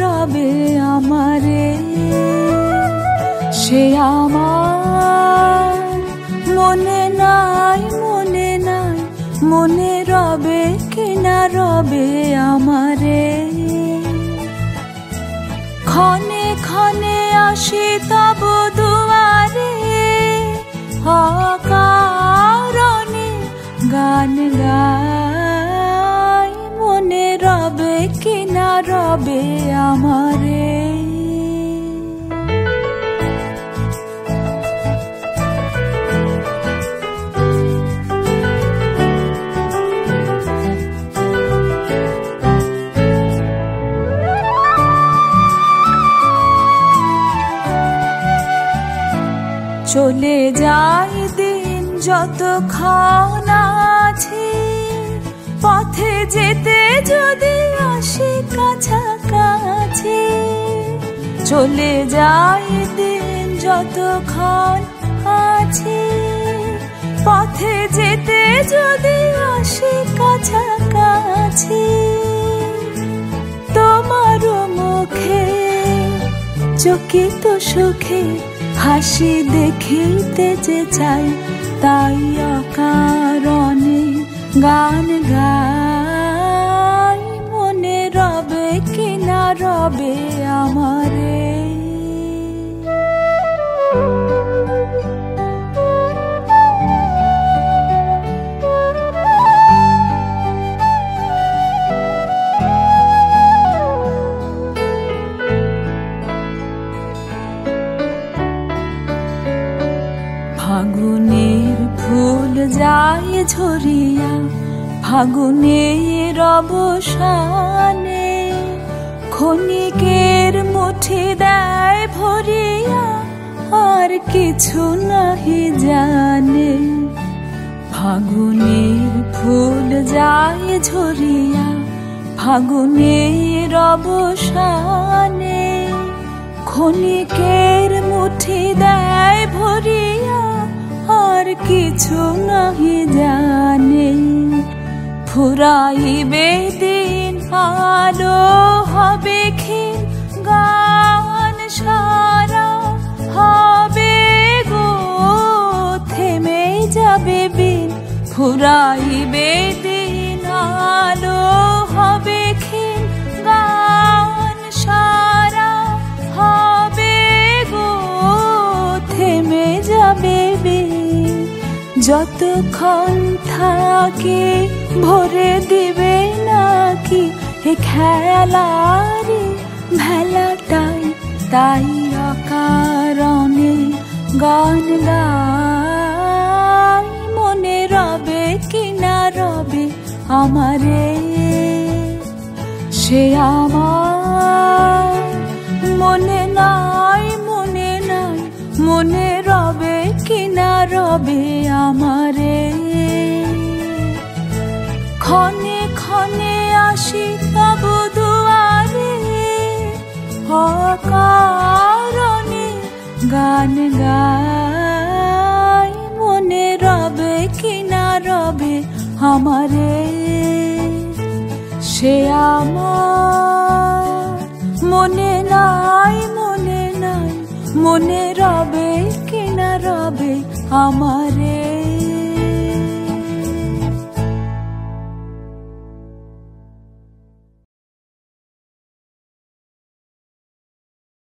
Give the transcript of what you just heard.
রবে আমারে, সে আমার মনে নাই মনে নাই, মনে রবে কিনা রবে আমারে। ক্ষণে ক্ষণে আসি তব দুয়ারে রবে আমারে। চলে যায় দিন যত যতক্ষণ আছে পথে যেতে যদি আসি কাছাকাছি। চলে যায় দিন যতক্ষণ আছি। পথে যেতে যদি আসি কাছাকাছি তোমার মুখে চকিত সুখে, হাসি দেখিতে যে চাই, তাই অকারণে গান গাই। রবে আমারে? ফাগুনের ফুল যায় ঝরিয়া ফাগুনের অবসানে ক্ষণিকের মুঠি দেয় ভরিয়া আর কিছু নাহি জানে। ফাগুনের ফুল যায় ঝরিয়া, ফাগুনের অবসানে। ক্ষণিকের মুঠি দেয় ভরিয়া আর কিছু নাহি জানে। ফুরাইবে দিন আলো যাবে বিন, ফুরাইবে দিন, আলো হবে ক্ষীণ, গান সারা হবে গো, থেমে যাবে বিন। যতক্ষণ থাকে, ভরে দিবে নাকি এ খেলারে ভেলাটাই, তাই অকারণে গান গাই মনে রবে কিনা রবে আমারে? সে আমার মনে নাই মনে নাই, মনে রবে কিনা রবে আমারে? ক্ষণে ক্ষণে আসি তব দুয়ারে, অকারণে গান আমারে সে আমার মনে নাই মনে নাই মনে রবে কিনা রবে আমারে।